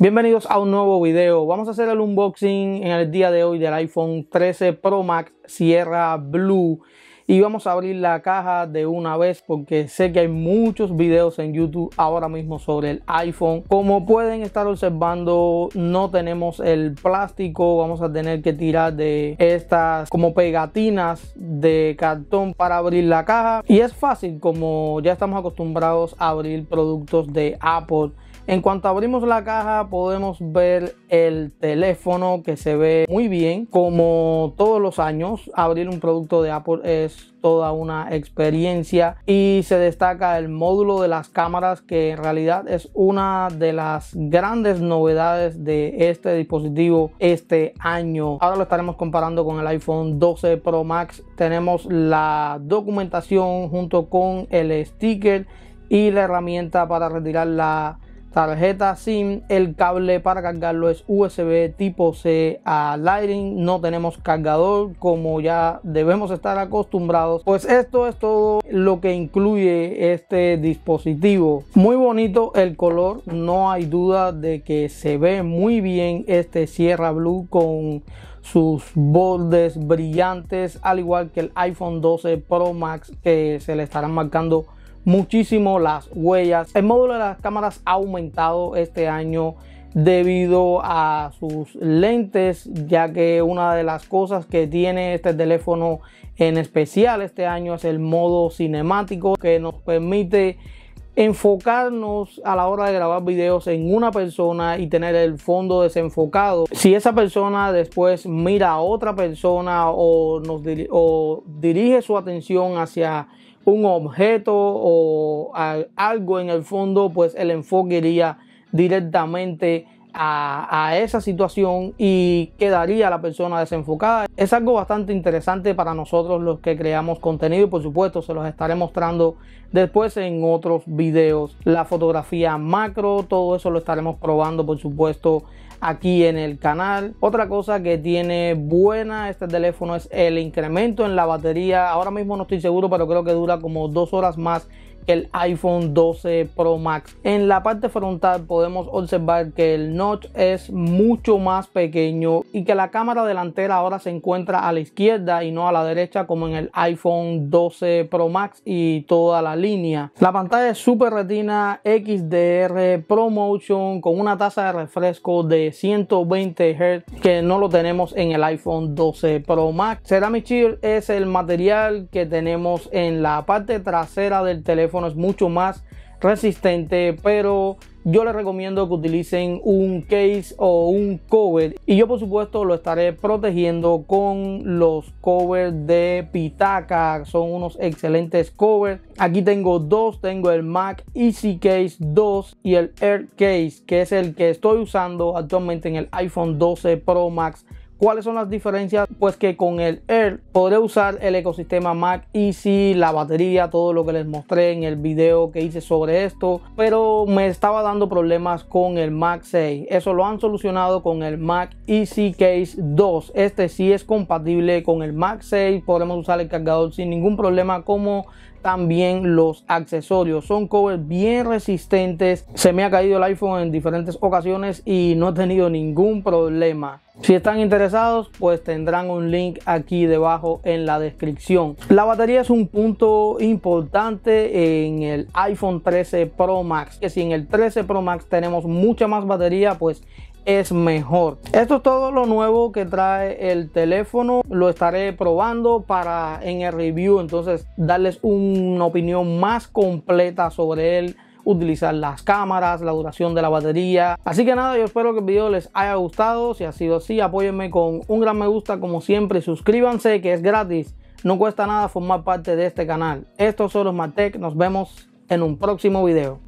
Bienvenidos a un nuevo video. Vamos a hacer el unboxing en el día de hoy del iPhone 13 Pro Max Sierra Blue y vamos a abrir la caja de una vez porque sé que hay muchos videos en YouTube ahora mismo sobre el iPhone. Como pueden estar observando, no tenemos el plástico, vamos a tener que tirar de estas como pegatinas de cartón para abrir la caja y es fácil como ya estamos acostumbrados a abrir productos de Apple en cuanto abrimos la caja podemos ver el teléfono que se ve muy bien. Como todos los años, abrir un producto de Apple es toda una experiencia y se destaca el módulo de las cámaras que en realidad es una de las grandes novedades de este dispositivo este año. Ahora lo estaremos comparando con el iPhone 12 Pro Max. Tenemos la documentación junto con el sticker y la herramienta para retirar la tarjeta SIM, el cable para cargarlo es USB tipo C a Lightning, no tenemos cargador como ya debemos estar acostumbrados. Pues esto es todo lo que incluye este dispositivo. Muy bonito el color, no hay duda de que se ve muy bien este Sierra Blue con sus bordes brillantes al igual que el iPhone 12 Pro Max que se le estarán marcando muchísimo las huellas. El módulo de las cámaras ha aumentado este año debido a sus lentes, ya que una de las cosas que tiene este teléfono en especial este año es el modo cinemático que nos permite enfocarnos a la hora de grabar videos en una persona y tener el fondo desenfocado. Si esa persona después mira a otra persona o, nos o dirige su atención hacia un objeto o algo en el fondo, pues el enfoque iría directamente a, esa situación y quedaría la persona desenfocada. Es algo bastante interesante para nosotros los que creamos contenido y por supuesto se los estaré mostrando después en otros videos. La fotografía macro, todo eso lo estaremos probando por supuesto aquí en el canal. Otra cosa que tiene buena este teléfono es el incremento en la batería. Ahora mismo no estoy seguro, pero creo que dura como dos horas más el iPhone 12 Pro Max. En la parte frontal podemos observar que el notch es mucho más pequeño y que la cámara delantera ahora se encuentra a la izquierda y no a la derecha como en el iPhone 12 Pro Max y toda la línea. La pantalla es Super Retina XDR ProMotion con una tasa de refresco de 120 Hz que no lo tenemos en el iPhone 12 Pro Max. Ceramic Shield es el material que tenemos en la parte trasera del teléfono es mucho más resistente, pero yo les recomiendo que utilicen un case o un cover. Y yo por supuesto lo estaré protegiendo con los covers de Pitaka. Son unos excelentes covers. Aquí tengo dos. Tengo el Mac Easy Case 2 y el Air Case que es el que estoy usando actualmente en el iPhone 12 Pro Max ¿Cuáles son las diferencias? Pues que con el Air podré usar el ecosistema Mac Easy, la batería, todo lo que les mostré en el video que hice sobre esto, pero me estaba dando problemas con el Mac 6. Eso lo han solucionado con el Mac Easy Case 2. Este sí es compatible con el Mac 6, podremos usar el cargador sin ningún problema como también los accesorios. Son covers bien resistentes. Se me ha caído el iPhone en diferentes ocasiones y no he tenido ningún problema. Si están interesados, pues tendrán un link aquí debajo en la descripción. La batería es un punto importante en el iPhone 13 Pro Max. Que si en el 13 Pro Max tenemos mucha más batería, pues es mejor. Esto es todo lo nuevo que trae el teléfono. Lo estaré probando para en el review, entonces darles una opinión más completa sobre él utilizar las cámaras, la duración de la batería. Así que nada, yo espero que el video les haya gustado. Si ha sido así, apóyenme con un gran me gusta como siempre. Suscríbanse que es gratis. No cuesta nada formar parte de este canal. Esto es solo Matec. Nos vemos en un próximo video.